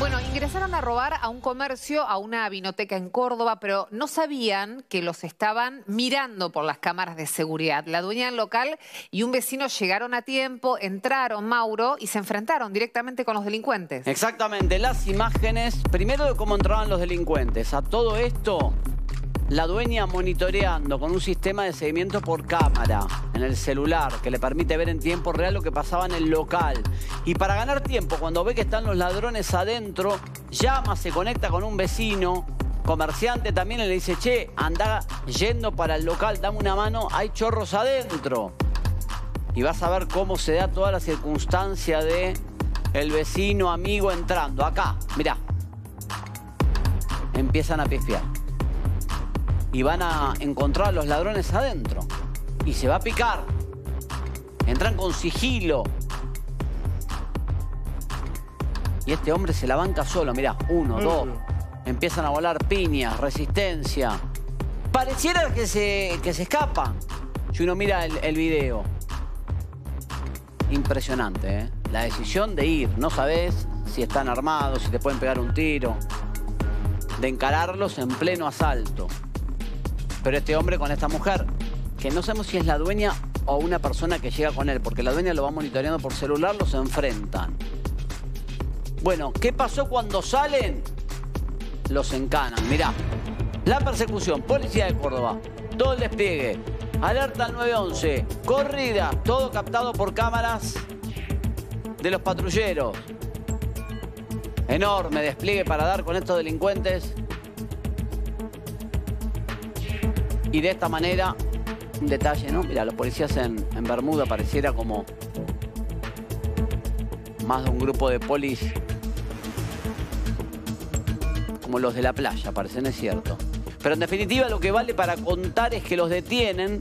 Bueno, ingresaron a robar a un comercio, a una vinoteca en Córdoba, pero no sabían que los estaban mirando por las cámaras de seguridad. La dueña del local y un vecino llegaron a tiempo, entraron, Mauro, y se enfrentaron directamente con los delincuentes. Exactamente, las imágenes, primero de cómo entraban los delincuentes. A todo esto, la dueña monitoreando con un sistema de seguimiento por cámara en el celular que le permite ver en tiempo real lo que pasaba en el local. Y para ganar tiempo, cuando ve que están los ladrones adentro, llama, se conecta con un vecino, comerciante también, y le dice, che, anda yendo para el local, dame una mano, hay chorros adentro. Y vas a ver cómo se da toda la circunstancia de el vecino, amigo entrando. Acá, mirá. Empiezan a pifiar y van a encontrar a los ladrones adentro. Y se va a picar. Entran con sigilo. Y este hombre se la banca solo, mirá, uno, dos. Empiezan a volar piñas, resistencia. Pareciera que se, que se escapan. Si uno mira el, el video. Impresionante, ¿eh? La decisión de ir. No sabes si están armados, si te pueden pegar un tiro. De encararlos en pleno asalto. Pero este hombre con esta mujer, que no sabemos si es la dueña o una persona que llega con él, porque la dueña lo va monitoreando por celular, los enfrentan. Bueno, ¿qué pasó cuando salen? Los encanan. Mirá, la persecución, Policía de Córdoba, todo el despliegue, alerta al 911, corrida, todo captado por cámaras de los patrulleros. Enorme despliegue para dar con estos delincuentes. Y de esta manera, un detalle, ¿no? Mira, los policías en, Bermuda pareciera como más de un grupo de polis como los de la playa, parecen, es cierto. Pero en definitiva lo que vale para contar es que los detienen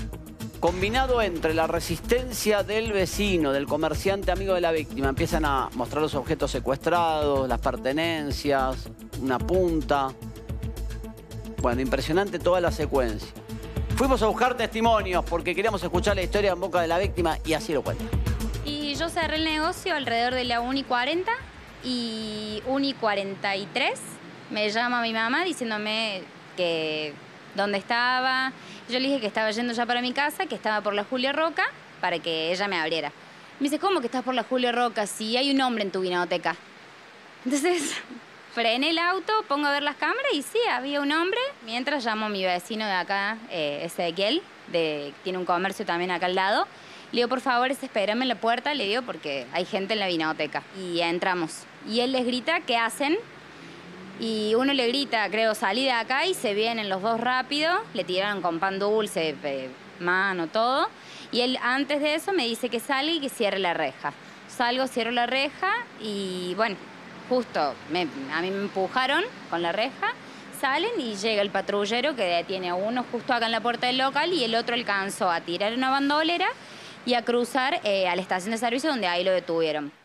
combinado entre la resistencia del vecino, del comerciante amigo de la víctima. Empiezan a mostrar los objetos secuestrados, las pertenencias, una punta. Bueno, impresionante toda la secuencia. Fuimos a buscar testimonios porque queríamos escuchar la historia en boca de la víctima y así lo cuenta. Y yo cerré el negocio alrededor de la 1 y 40 y 1 y 43 me llama mi mamá diciéndome que dónde estaba. Yo le dije que estaba yendo ya para mi casa, que estaba por la Julia Roca, para que ella me abriera. Me dice, ¿cómo que estás por la Julia Roca si hay un hombre en tu vinoteca? Entonces frené el auto, pongo a ver las cámaras y sí, había un hombre. Mientras llamo a mi vecino de acá, eh, Ezequiel, de, tiene un comercio también acá al lado. Le digo, por favor, espérame en la puerta, le digo, porque hay gente en la vinoteca. Y entramos. Y él les grita, ¿qué hacen? Y uno le grita, creo, salí de acá y se vienen los dos rápido. Le tiraron con pan dulce, mano, todo. Y él antes de eso me dice que salga y que cierre la reja. Salgo, cierro la reja y bueno, justo a mí me empujaron con la reja, salen y llega el patrullero que detiene a uno justo acá en la puerta del local y el otro alcanzó a tirar una bandolera y a cruzar eh, a la estación de servicio donde ahí lo detuvieron.